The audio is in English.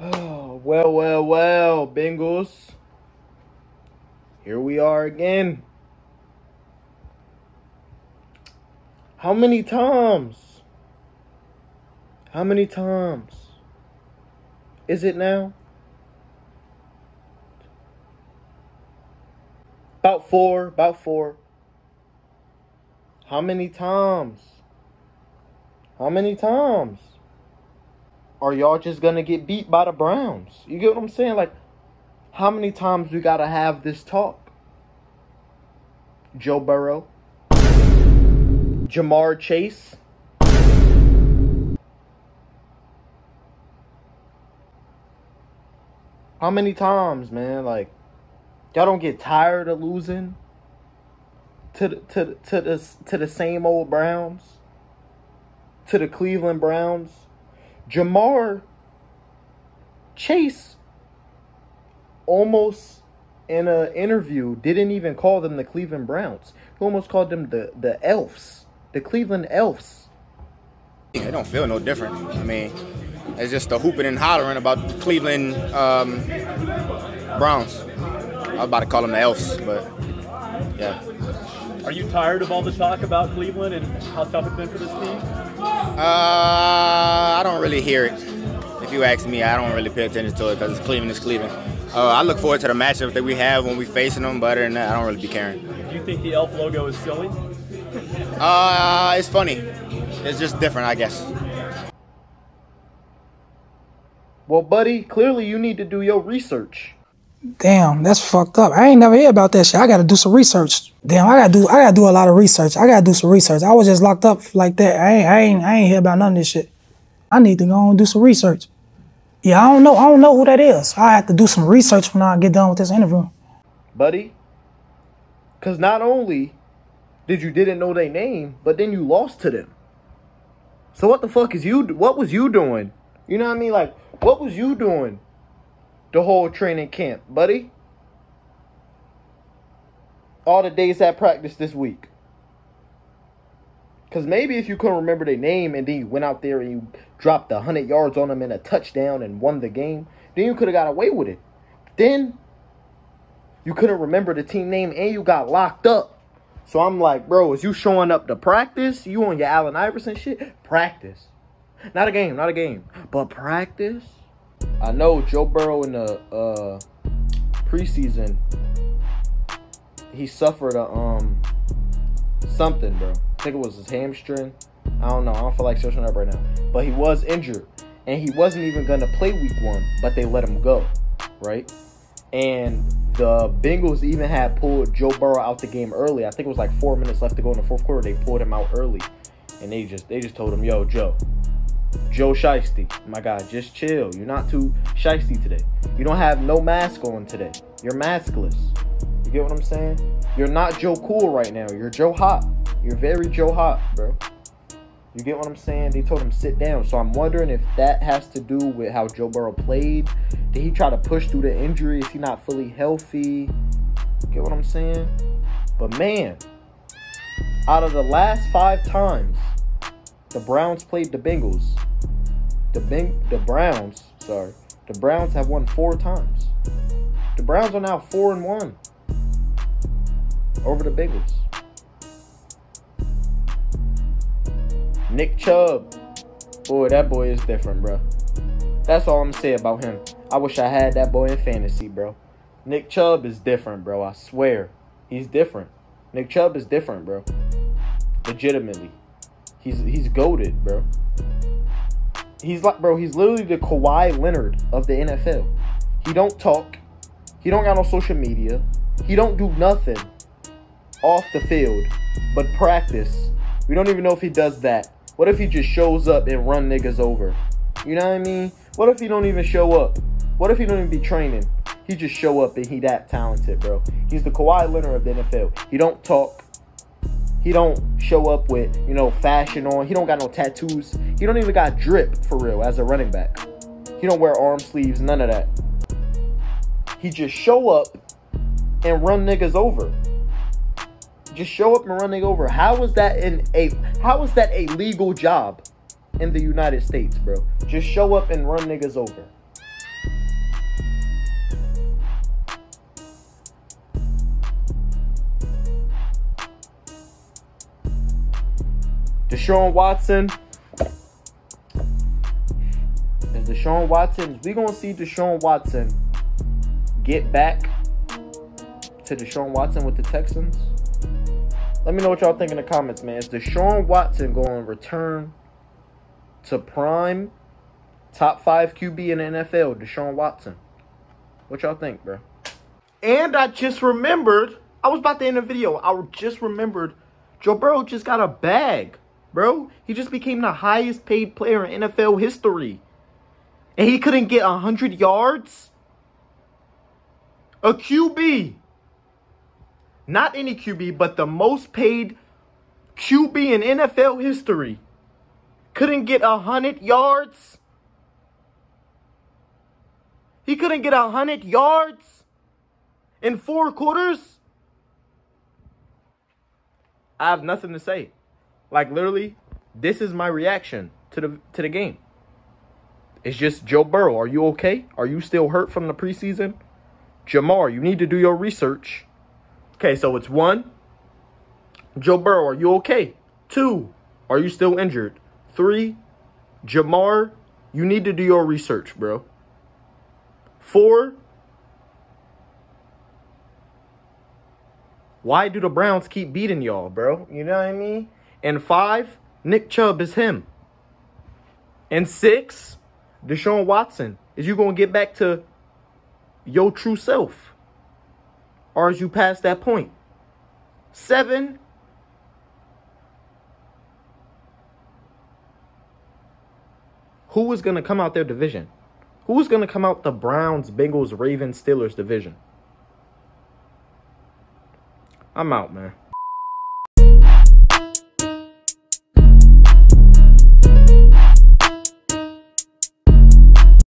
Oh, well, well, well, Bengals. Here we are again. How many times? How many times? Is it now? About four, about four. How many times? How many times? Are y'all just gonna get beat by the Browns? You get what I'm saying? Like, how many times we gotta have this talk? Joe Burrow, Ja'Marr Chase. How many times, man? Like, y'all don't get tired of losing to the, to the, to the to the same old Browns, to the Cleveland Browns. Ja'Marr Chase almost in an interview didn't even call them the Cleveland Browns. He almost called them the the Elves, the Cleveland Elves. It don't feel no different. I mean, it's just the hooping and hollering about the Cleveland um, Browns. I was about to call them the Elves, but yeah. Are you tired of all the talk about Cleveland and how tough it's been for this team? Uh, I don't really hear it. If you ask me, I don't really pay attention to it because it's Cleveland, it's Cleveland. Uh, I look forward to the matchup that we have when we facing them, but other than that, I don't really be caring. Do you think the elf logo is silly? Uh, it's funny. It's just different, I guess. Well, buddy, clearly you need to do your research. Damn, that's fucked up. I ain't never hear about that shit. I gotta do some research. Damn, I gotta do I gotta do a lot of research. I gotta do some research. I was just locked up like that. I ain't I ain't I ain't hear about none of this shit. I need to go and do some research. Yeah, I don't know. I don't know who that is. I have to do some research when I get done with this interview. buddy. Cause not only did you didn't know their name, but then you lost to them. So what the fuck is you? What was you doing? You know what I mean? Like, what was you doing? The whole training camp, buddy. All the days at practice this week. Cause maybe if you couldn't remember their name and then you went out there and you dropped a hundred yards on them in a touchdown and won the game, then you could have got away with it. Then you couldn't remember the team name and you got locked up. So I'm like, bro, is you showing up to practice? You on your Allen Iverson shit? Practice. Not a game, not a game. But practice? I know Joe Burrow in the uh preseason he suffered a um something, bro. I think it was his hamstring. I don't know. I don't feel like searching up right now. But he was injured. And he wasn't even gonna play week one, but they let him go. Right? And the Bengals even had pulled Joe Burrow out the game early. I think it was like four minutes left to go in the fourth quarter. They pulled him out early, and they just they just told him, "Yo, Joe, Joe Shiesty, my God, just chill. You're not too shiesty today. You don't have no mask on today. You're maskless. You get what I'm saying? You're not Joe Cool right now. You're Joe Hot. You're very Joe Hot, bro. You get what I'm saying? They told him sit down. So I'm wondering if that has to do with how Joe Burrow played. Did he try to push through the injury? Is he not fully healthy? Get what I'm saying? But man, out of the last five times the Browns played the Bengals, the Beng- the Browns, sorry, the Browns have won four times. The Browns are now four and one over the Bengals. Nick Chubb. Boy, that boy is different, bro. That's all I'm gonna say about him. I wish I had that boy in fantasy, bro. Nick Chubb is different, bro. I swear. He's different. Nick Chubb is different, bro. Legitimately. He's he's goaded, bro. He's like, bro, he's literally the Kawhi Leonard of the NFL. He don't talk. He don't got no social media. He don't do nothing off the field but practice. We don't even know if he does that. What if he just shows up and run niggas over? You know what I mean? What if he don't even show up? What if he don't even be training? He just show up and he that talented, bro. He's the Kawhi Leonard of the NFL. He don't talk. He don't show up with, you know, fashion on. He don't got no tattoos. He don't even got drip for real as a running back. He don't wear arm sleeves, none of that. He just show up and run niggas over. Just show up and run niggas over. How is that in a how is that a legal job in the United States, bro? Just show up and run niggas over. Deshaun Watson. Is Deshaun Watson? We gonna see Deshaun Watson get back to Deshaun Watson with the Texans? Let me know what y'all think in the comments, man. Is Deshaun Watson going to return to prime top five QB in the NFL? Deshaun Watson. What y'all think, bro? And I just remembered, I was about to end the video. I just remembered Joe Burrow just got a bag, bro. He just became the highest paid player in NFL history. And he couldn't get 100 yards? A QB. Not any QB, but the most paid QB in NFL history. Couldn't get 100 yards? He couldn't get 100 yards in four quarters? I have nothing to say. Like literally, this is my reaction to the to the game. It's just Joe Burrow. Are you okay? Are you still hurt from the preseason? Ja'Marr, you need to do your research. Okay, so it's one. Joe Burrow, are you okay? Two, are you still injured? Three, Ja'Marr, you need to do your research, bro. Four, why do the Browns keep beating y'all, bro? You know what I mean? And five, Nick Chubb is him. And six, Deshaun Watson. Is you going to get back to your true self? Or is you past that point? Seven, who is going to come out their division? Who's going to come out the Browns, Bengals, Ravens, Steelers division? I'm out, man.